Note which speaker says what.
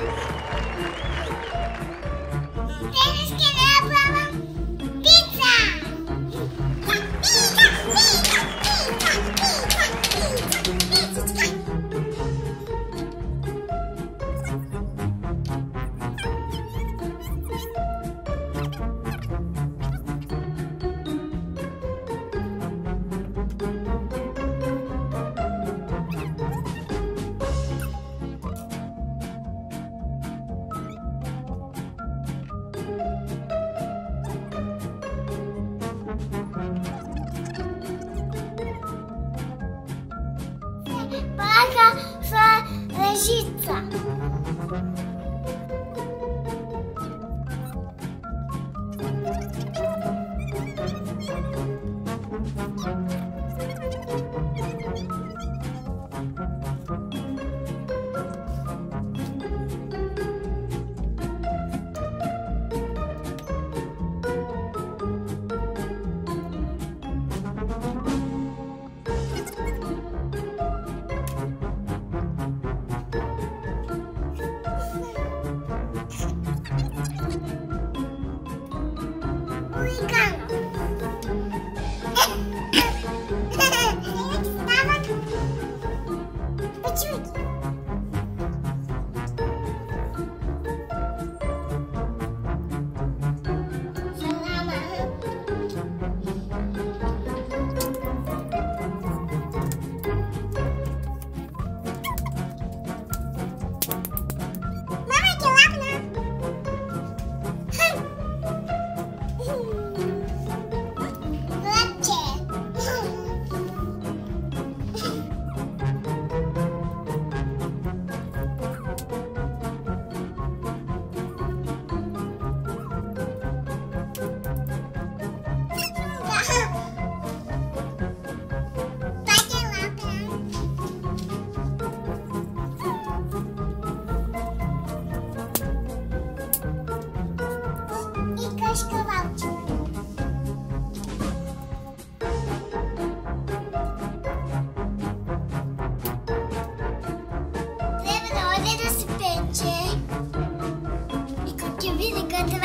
Speaker 1: Tienes que taka fra Režica. видеть, когда